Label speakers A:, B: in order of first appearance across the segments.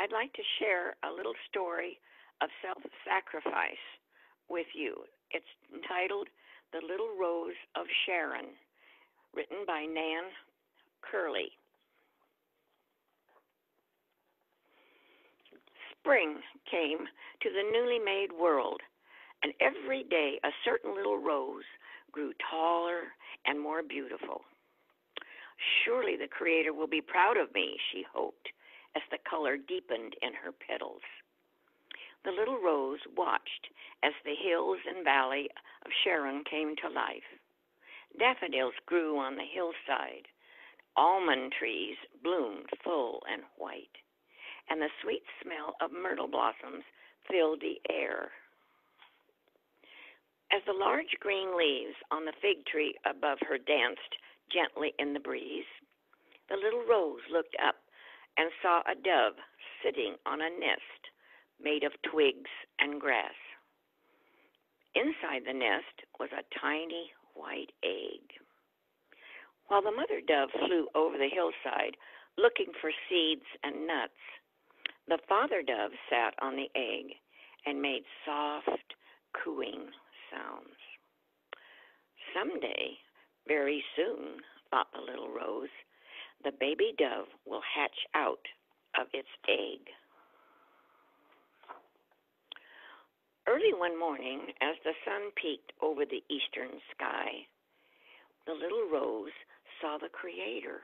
A: I'd like to share a little story of self sacrifice with you. It's entitled The Little Rose of Sharon, written by Nan Gurley. Spring came to the newly made world, and every day a certain little rose grew taller and more beautiful. Surely the Creator will be proud of me, she hoped, as the color deepened in her petals. The little rose watched as the hills and valley of Sharon came to life. Daffodils grew on the hillside. Almond trees bloomed full and white, and the sweet smell of myrtle blossoms filled the air. As the large green leaves on the fig tree above her danced gently in the breeze, the little rose looked up saw a dove sitting on a nest made of twigs and grass. Inside the nest was a tiny white egg. While the mother dove flew over the hillside looking for seeds and nuts, the father dove sat on the egg and made soft, cooing sounds. Someday, very soon, thought the little rose, the baby dove will hatch out of its egg. Early one morning, as the sun peeked over the eastern sky, the little rose saw the Creator.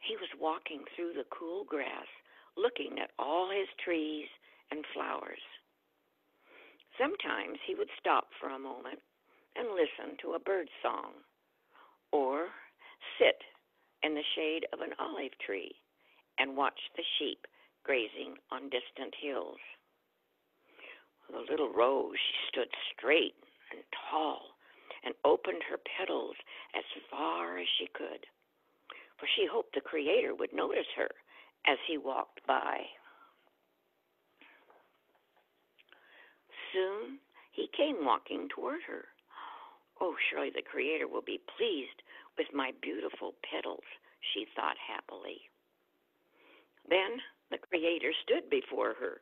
A: He was walking through the cool grass, looking at all his trees and flowers. Sometimes he would stop for a moment and listen to a bird song, or sit in the shade of an olive tree and watch the sheep grazing on distant hills. The little rose, she stood straight and tall and opened her petals as far as she could, for she hoped the Creator would notice her as he walked by. Soon he came walking toward her. Oh, surely the Creator will be pleased with my beautiful petals, she thought happily. Then the Creator stood before her,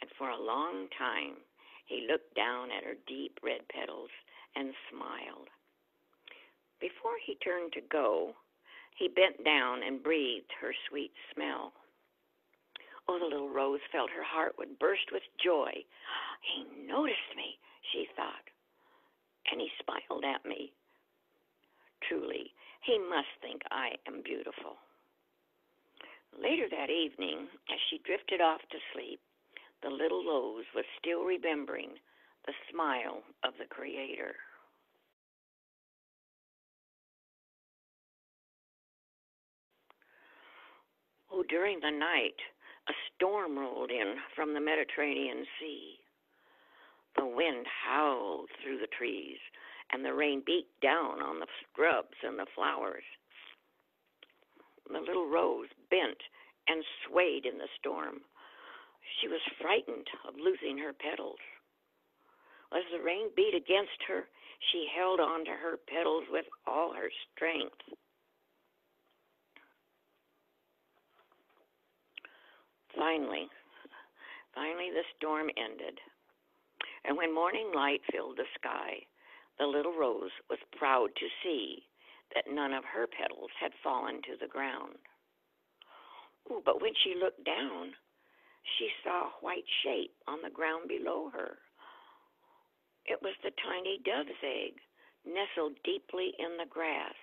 A: and for a long time he looked down at her deep red petals and smiled. Before he turned to go, he bent down and breathed her sweet smell. Oh, the little rose felt her heart would burst with joy. He noticed me, she thought, and he smiled at me. Truly, he must think I am beautiful. Later that evening, as she drifted off to sleep, the little rose was still remembering the smile of the Creator. Oh, during the night, a storm rolled in from the Mediterranean Sea. The wind howled through the trees, and the rain beat down on the scrubs and the flowers. The little rose bent and swayed in the storm. She was frightened of losing her petals. As the rain beat against her, she held on to her petals with all her strength. Finally, finally the storm ended. And when morning light filled the sky, the little rose was proud to see that none of her petals had fallen to the ground. Ooh, but when she looked down, she saw a white shape on the ground below her. It was the tiny dove's egg, nestled deeply in the grass.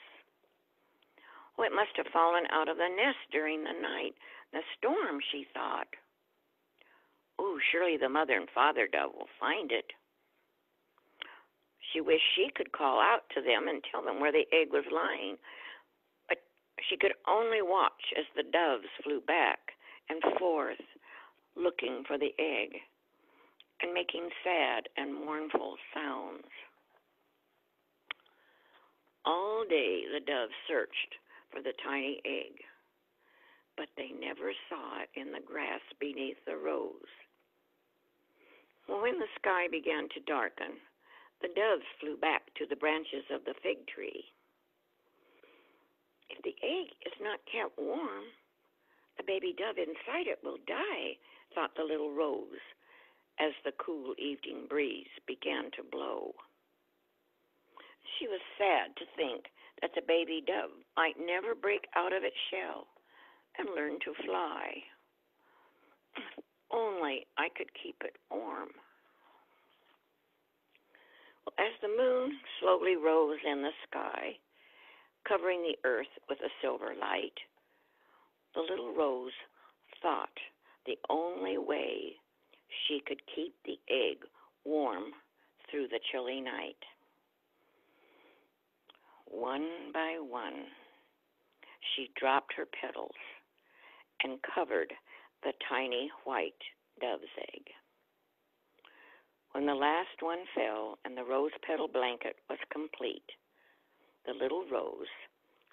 A: Oh, it must have fallen out of the nest during the night, the storm, she thought. Oh, surely the mother and father dove will find it. She wished she could call out to them and tell them where the egg was lying, but she could only watch as the doves flew back and forth looking for the egg and making sad and mournful sounds. All day the doves searched for the tiny egg, but they never saw it in the grass beneath the rose. When the sky began to darken, the doves flew back to the branches of the fig tree. If the egg is not kept warm, The baby dove inside it will die, thought the little rose as the cool evening breeze began to blow. She was sad to think that the baby dove might never break out of its shell and learn to fly. If only I could keep it warm. As the moon slowly rose in the sky, covering the earth with a silver light, the little rose thought the only way she could keep the egg warm through the chilly night. One by one, she dropped her petals and covered the tiny white dove's egg. When the last one fell and the rose petal blanket was complete, the little rose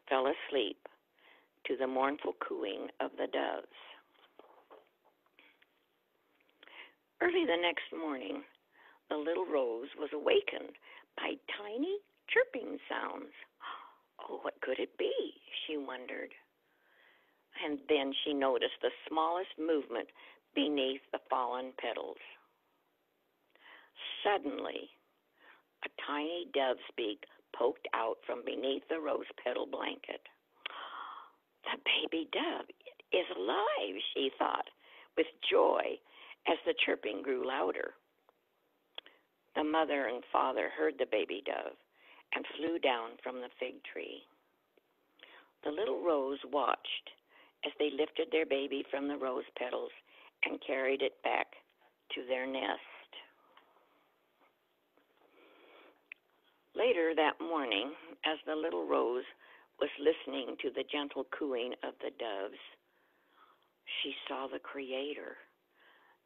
A: fell asleep to the mournful cooing of the doves. Early the next morning, the little rose was awakened by tiny chirping sounds. Oh, what could it be? she wondered. And then she noticed the smallest movement beneath the fallen petals. Suddenly, a tiny dove's beak poked out from beneath the rose petal blanket. The baby dove is alive, she thought, with joy as the chirping grew louder. The mother and father heard the baby dove and flew down from the fig tree. The little rose watched as they lifted their baby from the rose petals and carried it back to their nest. Later that morning, as the little rose was listening to the gentle cooing of the doves, she saw the Creator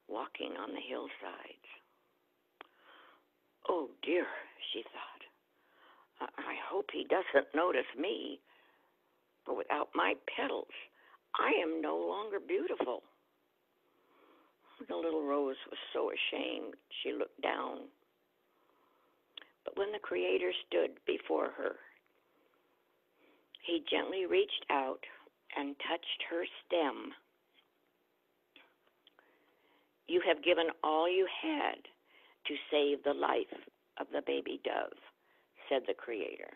A: walking on the hillsides. Oh dear, she thought. I hope he doesn't notice me. But without my petals, I am no longer beautiful. The little rose was so ashamed she looked down. When the Creator stood before her, he gently reached out and touched her stem you have given all you had to save the life of the baby dove, said the Creator.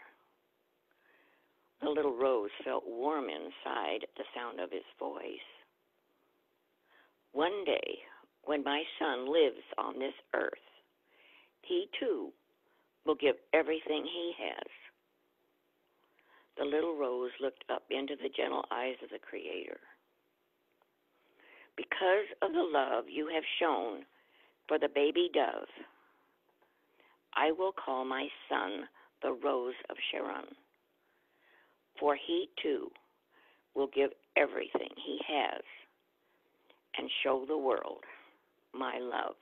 A: The little rose felt warm inside at the sound of his voice. One day, when my son lives on this earth, he too will give everything he has. The little rose looked up into the gentle eyes of the Creator because of the love you have shown for the baby dove, I will call my son the Rose of Sharon, for he too will give everything he has and show the world my love.